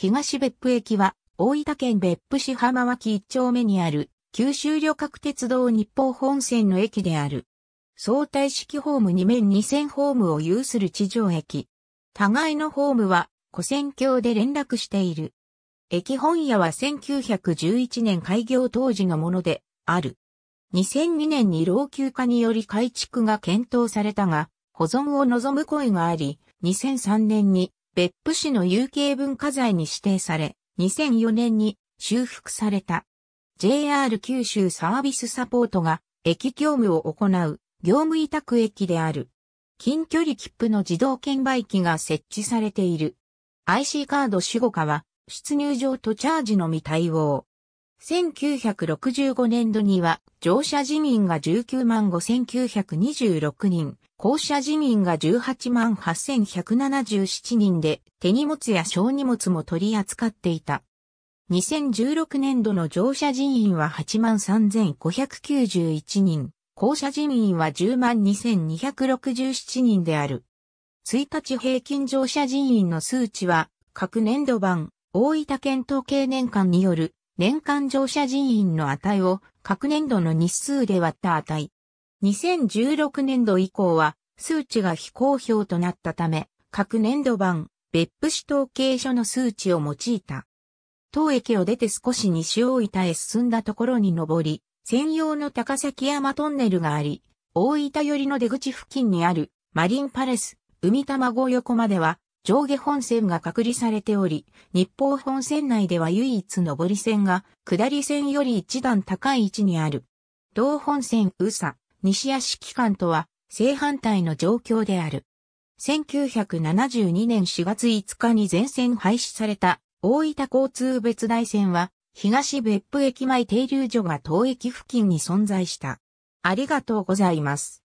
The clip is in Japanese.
東別府駅は、大分県別府市浜脇一丁目にある、九州旅客鉄道日報本線の駅である。相対式ホーム2面2000ホームを有する地上駅。互いのホームは、古線橋で連絡している。駅本屋は1911年開業当時のもので、ある。2002年に老朽化により改築が検討されたが、保存を望む声があり、2003年に別府市の有形文化財に指定され、2004年に修復された。JR 九州サービスサポートが駅業務を行う業務委託駅である。近距離切符の自動券売機が設置されている。IC カード守護化は出入場とチャージのみ対応。1965年度には乗車自民が19万5926人、降車自民が18万8177人で手荷物や小荷物も取り扱っていた。2016年度の乗車人員は8万3591人、降車人員は10万2267人である。1日平均乗車人員の数値は各年度版大分県統計年間による年間乗車人員の値を各年度の日数で割った値。2016年度以降は数値が非公表となったため、各年度版別府市統計所の数値を用いた。当駅を出て少し西大分へ進んだところに登り、専用の高崎山トンネルがあり、大分寄りの出口付近にあるマリンパレス、海卵横までは上下本線が隔離されており、日報本線内では唯一上り線が下り線より一段高い位置にある。同本線宇佐、西足機関とは正反対の状況である。1972年4月5日に全線廃止された大分交通別大線は東別府駅前停留所が当駅付近に存在した。ありがとうございます。